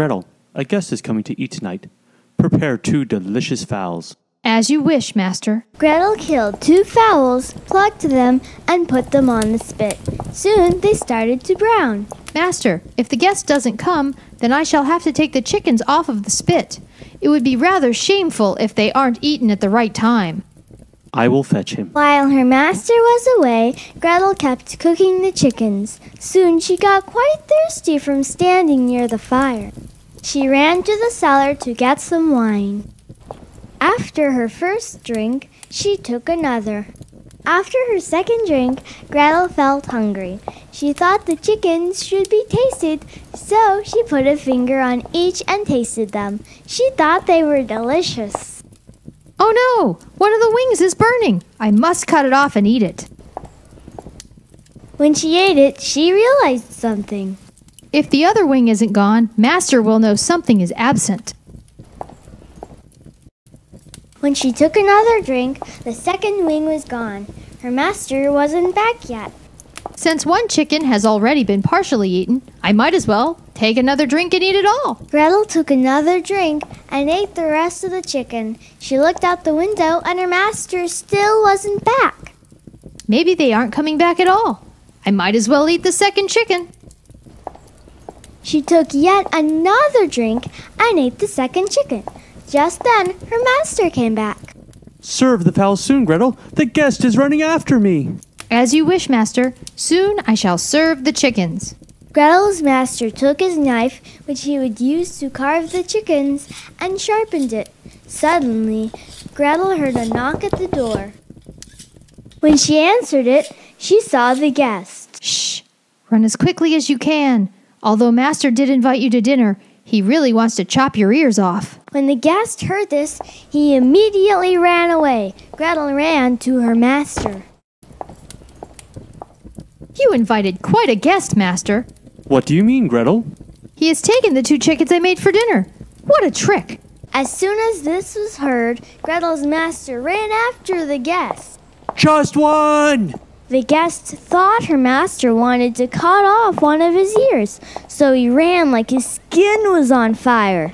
Gretel, a guest is coming to eat tonight. Prepare two delicious fowls. As you wish, master. Gretel killed two fowls, plucked them, and put them on the spit. Soon they started to brown. Master, if the guest doesn't come, then I shall have to take the chickens off of the spit. It would be rather shameful if they aren't eaten at the right time. I will fetch him. While her master was away, Gretel kept cooking the chickens. Soon she got quite thirsty from standing near the fire. She ran to the cellar to get some wine. After her first drink, she took another. After her second drink, Gretel felt hungry. She thought the chickens should be tasted, so she put a finger on each and tasted them. She thought they were delicious. Oh no! One of the wings is burning! I must cut it off and eat it. When she ate it, she realized something. If the other wing isn't gone, Master will know something is absent. When she took another drink, the second wing was gone. Her master wasn't back yet. Since one chicken has already been partially eaten, I might as well take another drink and eat it all. Gretel took another drink and ate the rest of the chicken. She looked out the window and her master still wasn't back. Maybe they aren't coming back at all. I might as well eat the second chicken. She took yet another drink and ate the second chicken. Just then, her master came back. Serve the fowls soon, Gretel. The guest is running after me. As you wish, master. Soon I shall serve the chickens. Gretel's master took his knife, which he would use to carve the chickens, and sharpened it. Suddenly, Gretel heard a knock at the door. When she answered it, she saw the guest. Shh! Run as quickly as you can. Although master did invite you to dinner, he really wants to chop your ears off. When the guest heard this, he immediately ran away. Gretel ran to her master. You invited quite a guest, master. What do you mean, Gretel? He has taken the two chickens I made for dinner. What a trick! As soon as this was heard, Gretel's master ran after the guest. Just one! The guest thought her master wanted to cut off one of his ears, so he ran like his skin was on fire.